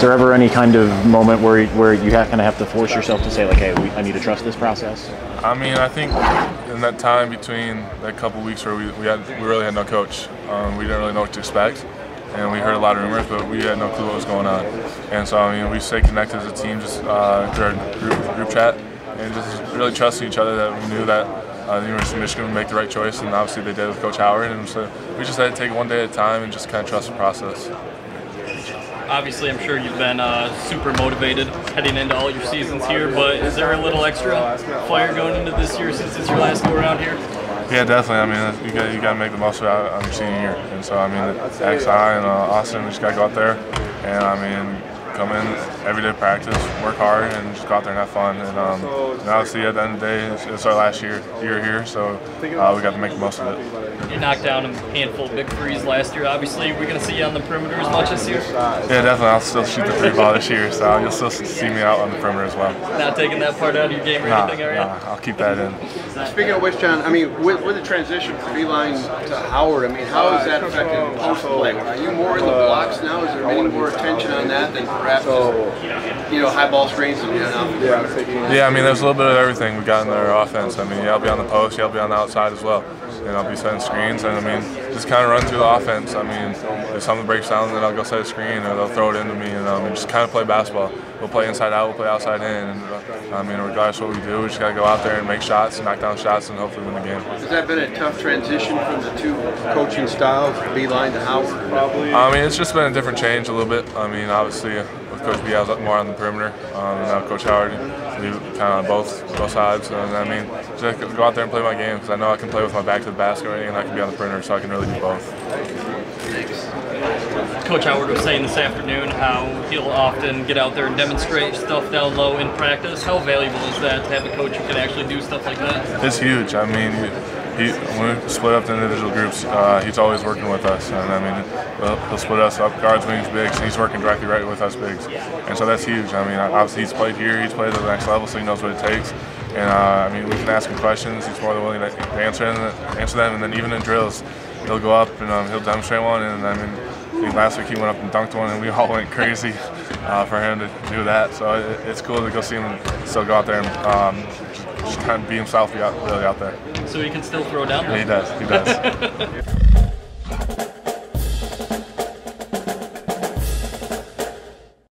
there ever any kind of moment where where you kind of have to force yourself to say like, hey, we, I need to trust this process? I mean, I think in that time between that couple weeks where we, we had we really had no coach, um, we didn't really know what to expect, and we heard a lot of rumors, but we had no clue what was going on. And so I mean, we stayed connected as a team just uh, through our group, group chat, and just really trusting each other that we knew that uh, the University of Michigan would make the right choice, and obviously they did with Coach Howard. And so we just had to take one day at a time and just kind of trust the process. Obviously, I'm sure you've been uh, super motivated heading into all your seasons here, but is there a little extra fire going into this year since it's your last go around here? Yeah, definitely. I mean, you got you got to make the most of it senior year, and so I mean, XI and uh, Austin, just got to go out there, and I mean, come in every day practice, work hard, and just go out there and have fun. And, um, and obviously, at the end of the day, it's, it's our last year year here, so uh, we got to make the most of it. You knocked down a handful of big threes last year. Obviously, we're going to see you on the perimeter as much this year. Yeah, definitely. I'll still shoot the three ball this year, so you'll still see me out on the perimeter as well. Not taking that part out of your game or Nah, anything, are you? nah, I'll keep that in. Speaking of which, Jon, I mean, with, with the transition from Beilein to Howard, I mean, how has that affected post play? Are you more in the blocks now? Is there any more attention on that than perhaps just, you know, high ball screens and know, Yeah, I mean, there's a little bit of everything we got in their offense. I mean, yeah, I'll be on the post, yeah, I'll be on the outside as well. And I'll be setting screens, and I mean, just kind of run through the offense. I mean, if something breaks down, then I'll go set a screen, or they'll throw it into me, and, um, and just kind of play basketball. We'll play inside out, we'll play outside in, and uh, I mean, regardless of what we do, we just got to go out there and make shots, knock down shots, and hopefully win the game. has that been a tough transition from the two coaching styles, Beilein to Howard? Probably. I mean, it's just been a different change a little bit. I mean, obviously, with Coach B, I was up more on the perimeter, um, and now Coach Howard, we kind of on both both sides. And I mean, just go out there and play my game because I know I can play with my back to the basket or anything, and I can be on the perimeter, so I can really do both. Coach Howard was saying this afternoon how he'll often get out there and demonstrate stuff down low in practice. How valuable is that to have a coach who can actually do stuff like that? It's huge. I mean, he, when we split up the individual groups, uh, he's always working with us, and I mean, he'll, he'll split us up guards, wings, bigs. He's working directly right with us bigs, and so that's huge. I mean, obviously he's played here, he's played at the next level, so he knows what it takes. And uh, I mean, we can ask him questions. He's more than willing to answer answer them. And then even in drills, he'll go up and um, he'll demonstrate one. And I mean, last week he went up and dunked one, and we all went crazy uh, for him to do that. So it, it's cool to go see him still go out there and um, just, just kind of be himself, really out there. So he can still throw down. Yeah, he does. He does.